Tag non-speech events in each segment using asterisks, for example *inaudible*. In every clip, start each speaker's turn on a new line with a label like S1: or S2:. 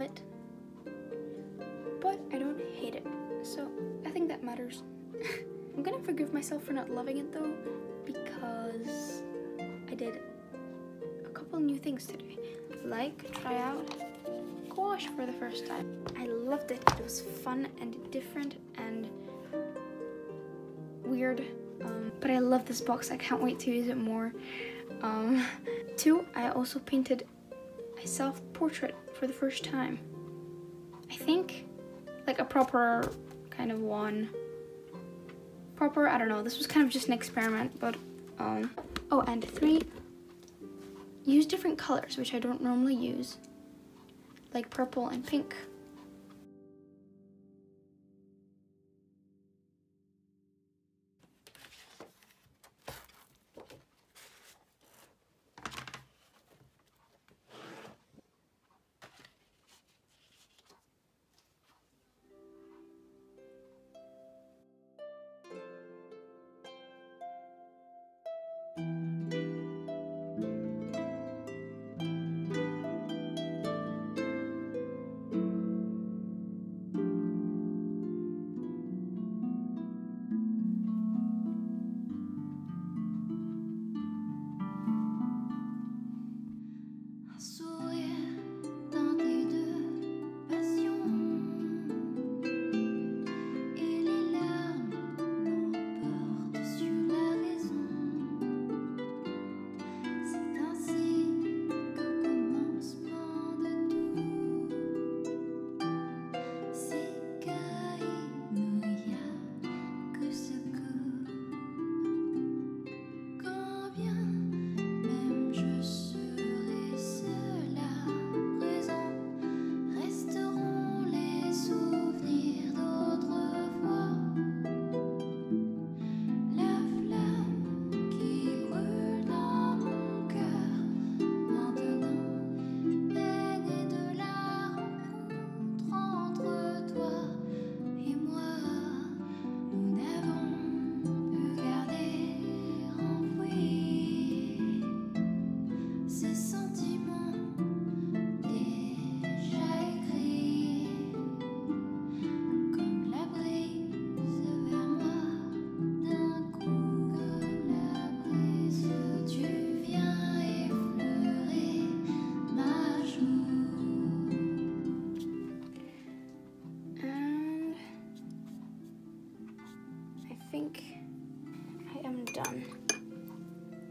S1: love it, but I don't hate it. So I think that matters. *laughs* I'm gonna forgive myself for not loving it though, because I did a couple new things today. Like try out gouache for the first time. I loved it. It was fun and different and weird. Um, but I love this box. I can't wait to use it more. Um, *laughs* two, I also painted a self-portrait for the first time. I think like a proper kind of one. Proper, I don't know, this was kind of just an experiment, but um, oh, and three, use different colors, which I don't normally use, like purple and pink.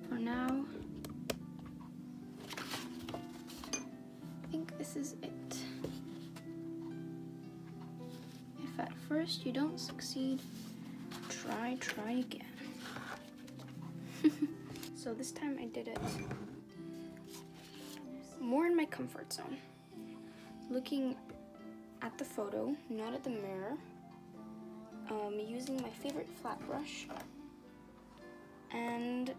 S1: For now. I think this is it. If at first you don't succeed, try, try again. *laughs* so
S2: this time I did it more in my comfort zone. Looking at the photo, not at the mirror. Um, using my favorite flat brush. And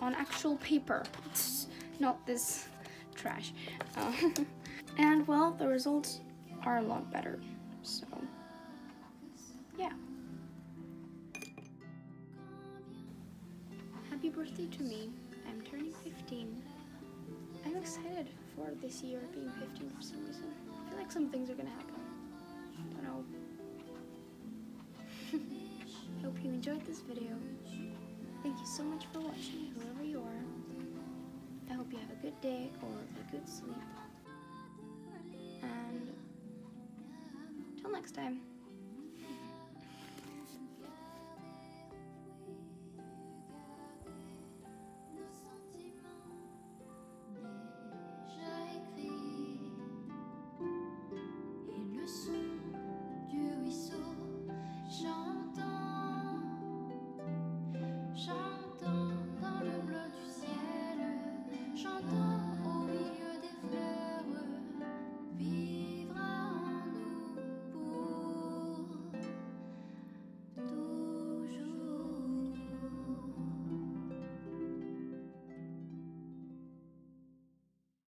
S2: on actual paper. It's not this trash. Uh, *laughs* and well, the results are a lot better. So, yeah. Happy birthday to me. I'm turning 15. I'm excited for this year being 15 for some reason. I feel like some things are gonna happen. I don't know. *laughs* Hope you enjoyed this video. Thank you so much for watching, whoever you are. I hope you have a good day or a good sleep. And till next time.